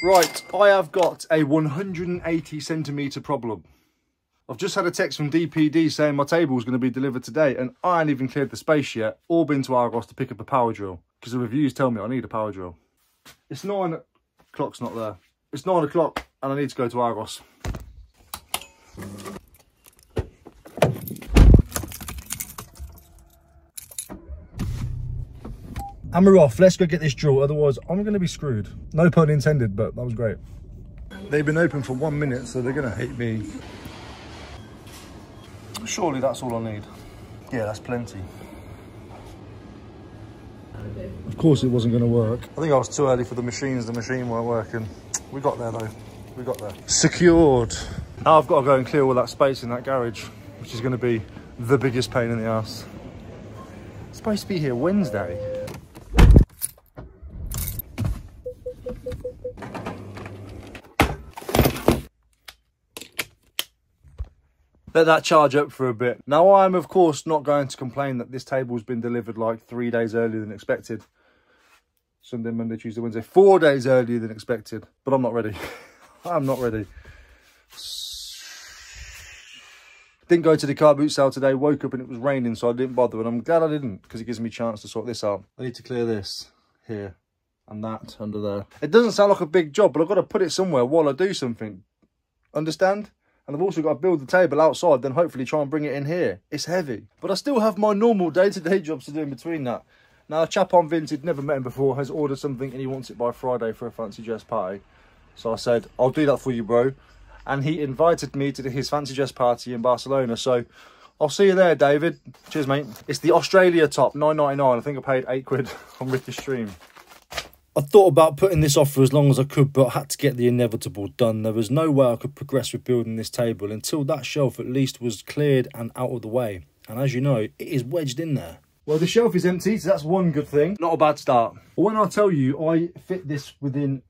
Right, I have got a 180 centimetre problem. I've just had a text from DPD saying my table is going to be delivered today and I ain't even cleared the space yet or been to Argos to pick up a power drill because the reviews tell me I need a power drill. It's nine, clock's not there. It's nine o'clock and I need to go to Argos. And we're off. Let's go get this drill. Otherwise, I'm going to be screwed. No pun intended, but that was great. They've been open for one minute, so they're going to hate me. Surely that's all I need. Yeah, that's plenty. Of course it wasn't going to work. I think I was too early for the machines. The machine weren't working. We got there though. We got there. Secured. Now I've got to go and clear all that space in that garage, which is going to be the biggest pain in the ass. It's supposed to be here Wednesday. Let that charge up for a bit. Now I'm of course not going to complain that this table's been delivered like three days earlier than expected. Sunday, Monday, Tuesday, Wednesday, four days earlier than expected, but I'm not ready. I'm not ready. Didn't go to the car boot sale today, woke up and it was raining, so I didn't bother, and I'm glad I didn't, because it gives me a chance to sort this out. I need to clear this here and that under there. It doesn't sound like a big job, but I've got to put it somewhere while I do something. Understand? And I've also got to build the table outside, then hopefully try and bring it in here. It's heavy. But I still have my normal day-to-day -day jobs to do in between that. Now, a chap on Vinted, never met him before, has ordered something and he wants it by Friday for a fancy dress party. So I said, I'll do that for you, bro. And he invited me to his fancy dress party in Barcelona. So I'll see you there, David. Cheers, mate. It's the Australia top, 9.99. I think I paid 8 quid on Ricky's stream. I thought about putting this off for as long as I could, but I had to get the inevitable done. There was no way I could progress with building this table until that shelf at least was cleared and out of the way. And as you know, it is wedged in there. Well, the shelf is empty, so that's one good thing. Not a bad start. But when I tell you I fit this within...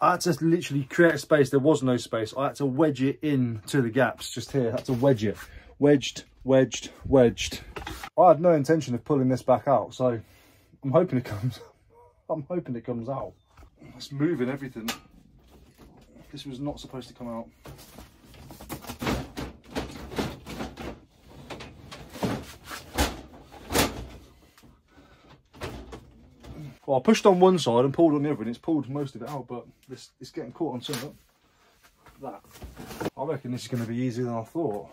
I had to literally create a space. There was no space. I had to wedge it in to the gaps just here. I had to wedge it. Wedged, wedged, wedged. I had no intention of pulling this back out, so I'm hoping it comes I'm hoping it comes out. It's moving everything. This was not supposed to come out. Well, I pushed on one side and pulled on the other and it's pulled most of it out, but this it's getting caught on something. That. I reckon this is going to be easier than I thought.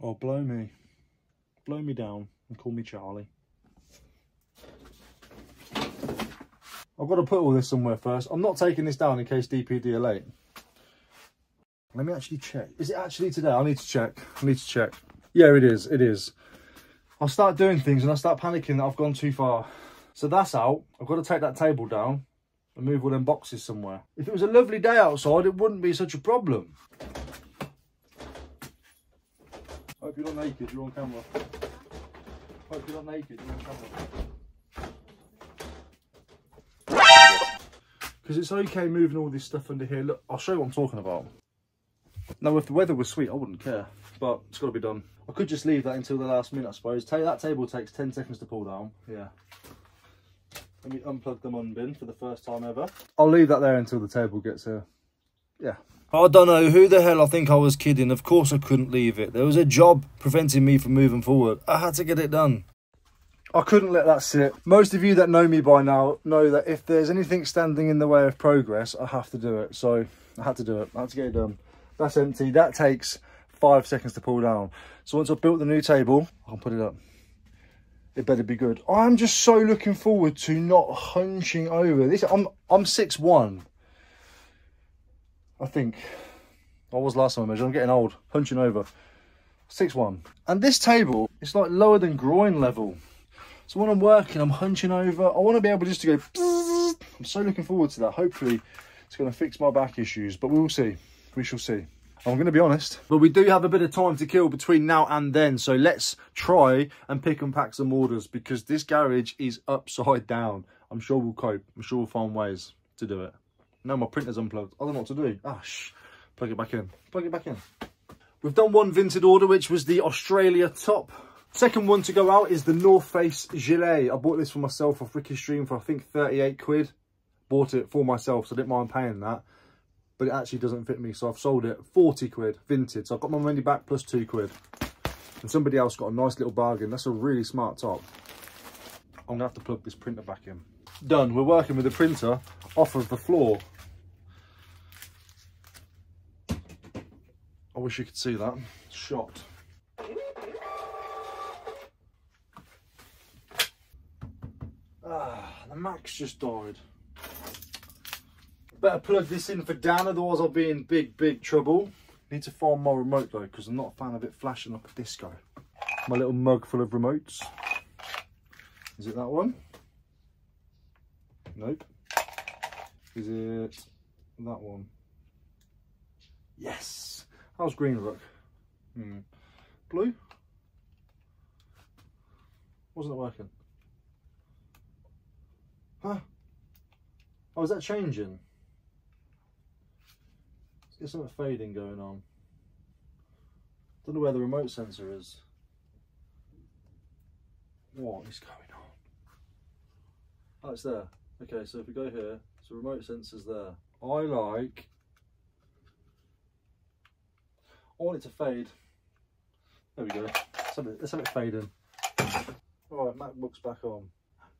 Oh, blow me. Blow me down and call me Charlie. I've got to put all this somewhere first. I'm not taking this down in case DPD are late. Let me actually check. Is it actually today? I need to check. I need to check. Yeah, it is. It is. I'll start doing things and I start panicking that I've gone too far. So that's out. I've got to take that table down and move all them boxes somewhere. If it was a lovely day outside, it wouldn't be such a problem. Hope you're not naked, you're on camera. Hope you're not naked, you're on camera. Because it's okay moving all this stuff under here. Look, I'll show you what I'm talking about. Now, if the weather was sweet, I wouldn't care. But it's got to be done. I could just leave that until the last minute, I suppose. Take that table takes 10 seconds to pull down. Yeah. Let me unplug the Munbyn for the first time ever. I'll leave that there until the table gets here. Yeah. I don't know who the hell I think I was kidding. Of course I couldn't leave it. There was a job preventing me from moving forward. I had to get it done. I couldn't let that sit. Most of you that know me by now know that if there's anything standing in the way of progress, I have to do it. So I had to do it. I had to get it done. That's empty. That takes five seconds to pull down. So once I've built the new table, I'll put it up. It better be good. I'm just so looking forward to not hunching over. This I'm I'm six one. I think. I was last time I measured. I'm getting old. Hunching over. 6-1. And this table is like lower than groin level. So when I'm working, I'm hunching over. I want to be able just to go... I'm so looking forward to that. Hopefully, it's going to fix my back issues. But we'll see. We shall see. I'm going to be honest. But we do have a bit of time to kill between now and then. So let's try and pick and pack some orders. Because this garage is upside down. I'm sure we'll cope. I'm sure we'll find ways to do it. No, my printer's unplugged. I don't know what to do. Ah, shh. Plug it back in. Plug it back in. We've done one Vinted order, which was the Australia top. Second one to go out is the North Face Gilet. I bought this for myself off Ricky Stream for I think 38 quid. Bought it for myself, so I didn't mind paying that. But it actually doesn't fit me, so I've sold it 40 quid, vintage. So I've got my money back plus two quid. And somebody else got a nice little bargain. That's a really smart top. I'm gonna have to plug this printer back in. Done, we're working with the printer off of the floor. I wish you could see that. Shot. Ah, the Max just died. Better plug this in for Dan, otherwise I'll be in big, big trouble. Need to find my remote though, because I'm not a fan of it flashing up a disco. My little mug full of remotes. Is it that one? Nope. Is it that one? Yes. How's green look? Hmm. Blue? Wasn't it working? Huh? Oh, is that changing? Get something fading going on. Don't know where the remote sensor is. What is going on? Oh, it's there. Okay, so if we go here, so remote sensor's there. I like, I want it to fade. There we go. Let's have it, let's have it fading. All right, MacBook's back on.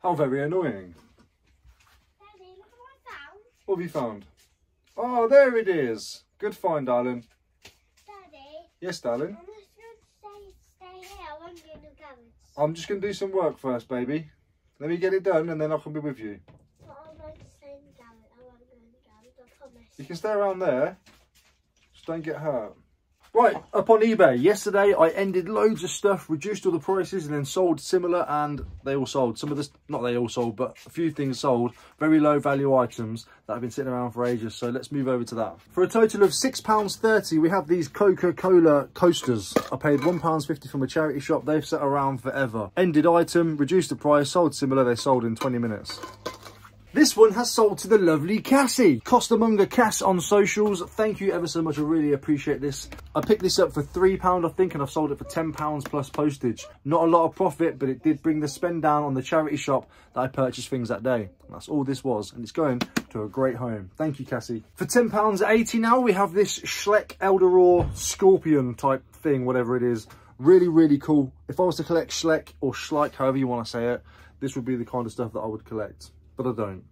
How very annoying. Daddy, look what I found. What have you found? Oh, there it is. Good find, darling. Daddy, Yes, darling. I'm just going to stay, stay here. I want you in the garage. I'm just going to do some work first, baby. Let me get it done and then I can be with you. But I want to stay in the garage. I won't go in the garage. I promise. You can stay around there. Just don't get hurt. Right, up on eBay. Yesterday, I ended loads of stuff, reduced all the prices, and then sold similar, and they all sold. Some of the, not they all sold, but a few things sold. Very low value items that have been sitting around for ages. So let's move over to that. For a total of £6.30, we have these Coca-Cola coasters. I paid £1.50 from a charity shop. They've sat around forever. Ended item, reduced the price, sold similar. They sold in 20 minutes. This one has sold to the lovely Cassie. Costamonger Cass on socials. Thank you ever so much. I really appreciate this. I picked this up for £3, I think, and I've sold it for £10 plus postage. Not a lot of profit, but it did bring the spend down on the charity shop that I purchased things that day. That's all this was, and it's going to a great home. Thank you, Cassie. For £10.80 now, we have this Schleck Eldrador Scorpion type thing, whatever it is. Really, really cool. If I was to collect Schleck or Schleich, however you want to say it, this would be the kind of stuff that I would collect but I don't.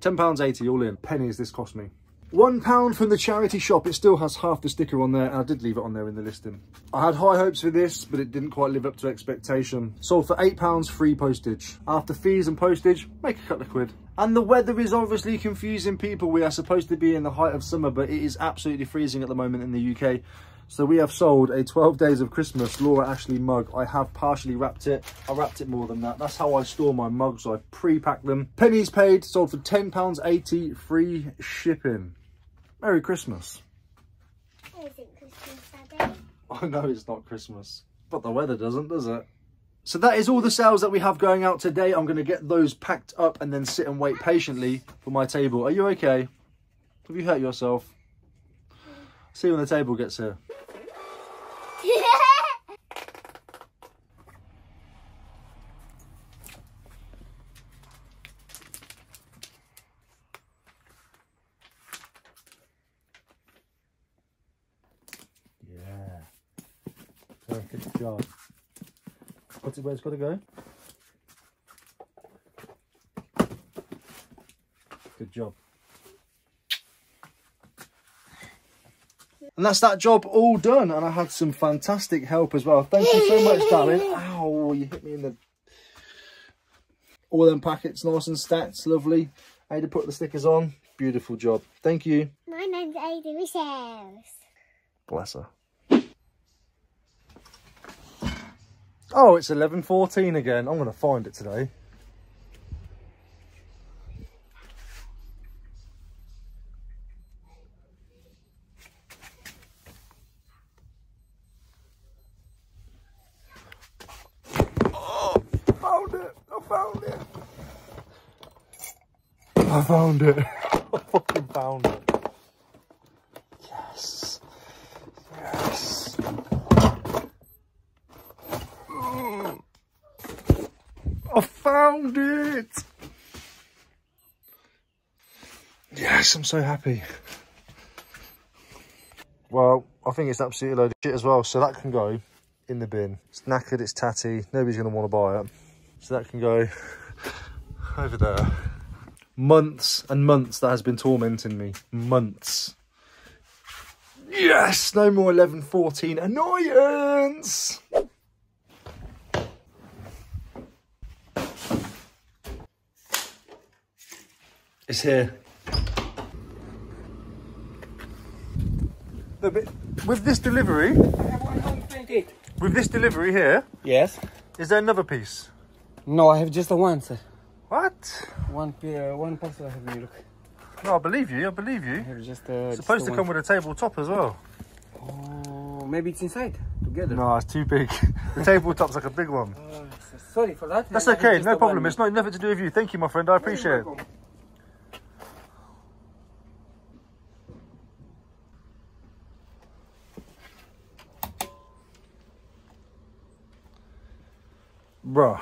£10.80 all in. Pennies this cost me. One pound from the charity shop. It still has half the sticker on there, and I did leave it on there in the listing. I had high hopes for this, but it didn't quite live up to expectation. Sold for eight pounds free postage. After fees and postage, make a couple of quid. And the weather is obviously confusing people. We are supposed to be in the height of summer, but it is absolutely freezing at the moment in the UK. So we have sold a 12 Days of Christmas Laura Ashley mug. I have partially wrapped it. I wrapped it more than that. That's how I store my mugs. I pre-pack them. Pennies paid, sold for £10.80, free shipping. Merry Christmas. Christmas? I know it's not Christmas, but the weather doesn't, does it? So that is all the sales that we have going out today. I'm going to get those packed up and then sit and wait patiently for my table. Are you okay? Have you hurt yourself? See you when the table gets here. Yeah. Very good job. What's it where it's got to go? Good job. And that's that job all done. And I had some fantastic help as well. Thank you so much, darling. Ow, you hit me in the... All them packets nice and stacked. Lovely. I had to put the stickers on. Beautiful job. Thank you. My name's Ada Michels. Bless her. Oh, it's 11.14 again. I'm going to find it today. Oh, found it. I found it. I found it. I fucking found it. Yes. Yes. I found it! Yes, I'm so happy. Well, I think it's absolutely load of shit as well. So that can go in the bin. It's knackered, it's tatty. Nobody's going to want to buy it. So that can go over there. Months and months that has been tormenting me. Months. Yes, no more 11, 14 annoyance. It's here. No, with this delivery, with this delivery here, Yes. is there another piece? No, I have just a one, sir. What? One, uh, one parcel I have. You look. No, I believe you. I believe I you. have just. Uh, It's just supposed to come one. with a tabletop as well. Oh, maybe it's inside together. No, it's too big. The tabletop's like a big one. Uh, sorry for that. That's okay. No problem. one. It's not nothing to do with you. Thank you, my friend. I appreciate it. Bruh.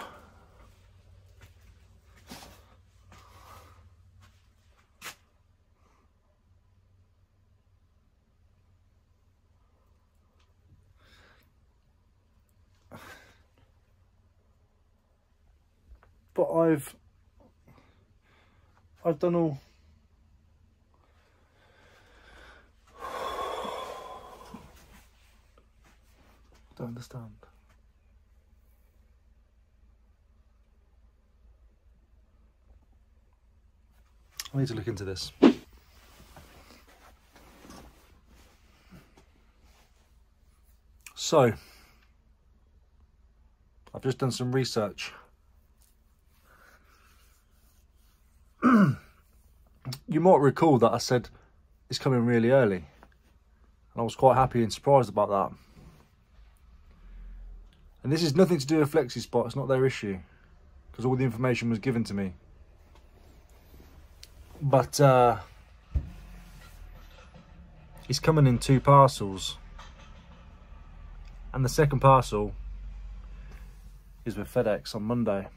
But I've I've done all don't understand. Need to look into this. So, I've just done some research. you might recall that I said it's coming really early. And I was quite happy and surprised about that. And this is nothing to do with FlexiSpot, it's not their issue. Because all the information was given to me but uh, he's coming in two parcels. And the second parcel is with FedEx on Monday.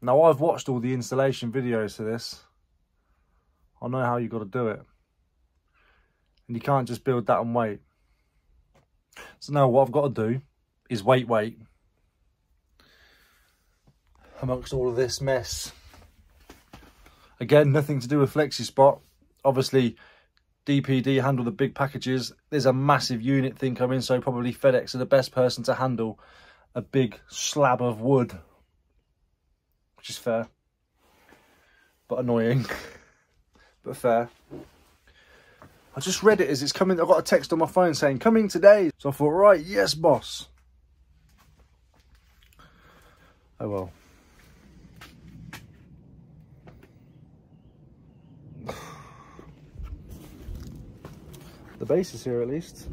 Now I've watched all the installation videos for this. I know how you got to do it. And you can't just build that and wait. So now what I've got to do is wait wait amongst all of this mess. Again, nothing to do with FlexiSpot. Obviously, DPD handle the big packages. There's a massive unit thing coming, so probably FedEx are the best person to handle a big slab of wood. Which is fair. But annoying. but fair. I just read it as it's coming. I got a text on my phone saying, coming today. So I thought, right, yes, boss. Oh well. The base is here at least.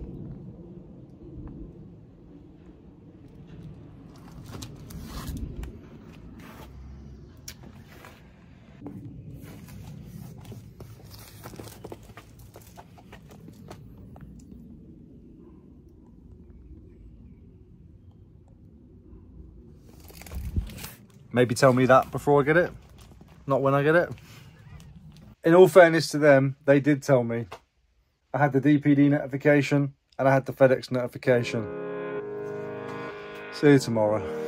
Maybe tell me that before I get it, not when I get it. In all fairness to them, they did tell me. I had the DPD notification and I had the FedEx notification. See you tomorrow.